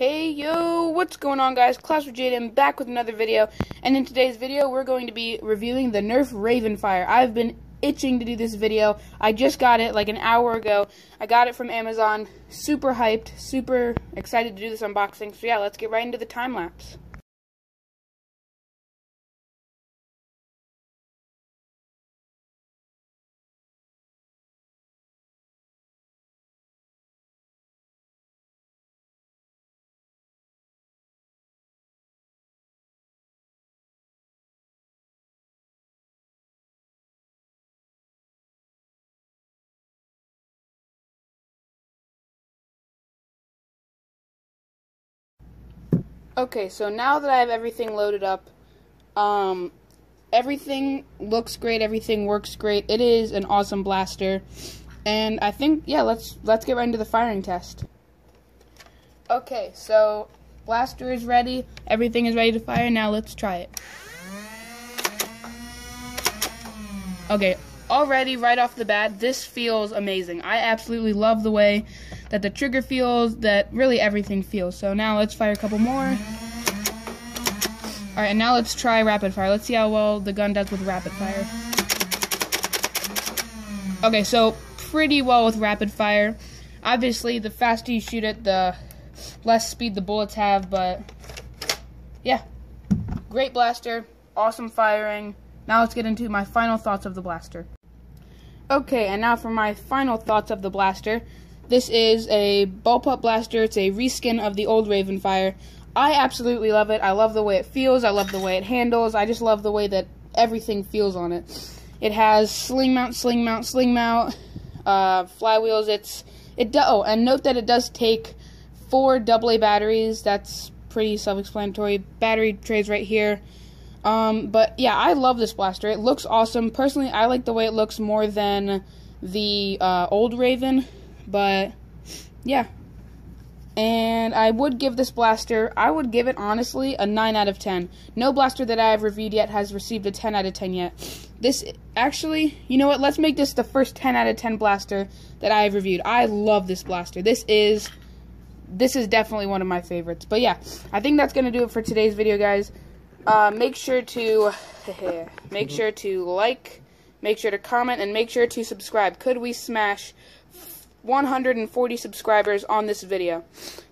Hey yo, what's going on guys? Class with Jaden back with another video, and in today's video we're going to be reviewing the Nerf Rayvenfire. I've been itching to do this video. I just got it like an hour ago. I got it from Amazon. Super hyped, super excited to do this unboxing. So yeah, let's get right into the time lapse. Okay, so now that I have everything loaded up, um, everything looks great, everything works great. It is an awesome blaster. And I think yeah, let's let's get right into the firing test. Okay, so blaster is ready, everything is ready to fire. Now let's try it. Okay, already right off the bat, this feels amazing. I absolutely love the way that the trigger feels, that really everything feels. So now let's fire a couple more. Alright, and now let's try rapid fire. Let's see how well the gun does with rapid fire. Okay, so pretty well with rapid fire. Obviously, the faster you shoot it, the less speed the bullets have, but yeah. Great blaster, awesome firing. Now let's get into my final thoughts of the blaster. Okay, and now for my final thoughts of the blaster. This is a bullpup blaster. It's a reskin of the old Rayvenfire. I absolutely love it. I love the way it feels. I love the way it handles. I just love the way that everything feels on it. It has sling mount, sling mount, sling mount, uh, flywheels. It's it. Do, oh, and note that it does take four AA batteries. That's pretty self-explanatory. Battery trays right here. Um, but yeah, I love this blaster. It looks awesome. Personally, I like the way it looks more than the uh, old Rayven. But yeah. And I would give this blaster, I would give it honestly a 9 out of 10. No blaster that I have reviewed yet has received a 10 out of 10 yet. This, actually, you know what? Let's make this the first 10 out of 10 blaster that I have reviewed. I love this blaster. This is, this is definitely one of my favorites. But yeah, I think that's going to do it for today's video, guys. Uh, make sure to make sure to like, make sure to comment, and make sure to subscribe. Could we smash 140 subscribers on this video?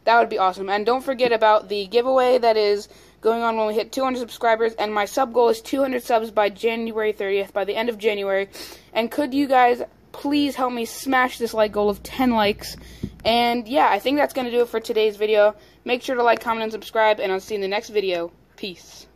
That would be awesome. And don't forget about the giveaway that is going on when we hit 200 subscribers. And my sub goal is 200 subs by January 30th, by the end of January. And could you guys please help me smash this like goal of 10 likes? And yeah, I think that's going to do it for today's video. Make sure to like, comment, and subscribe, and I'll see you in the next video. Peace.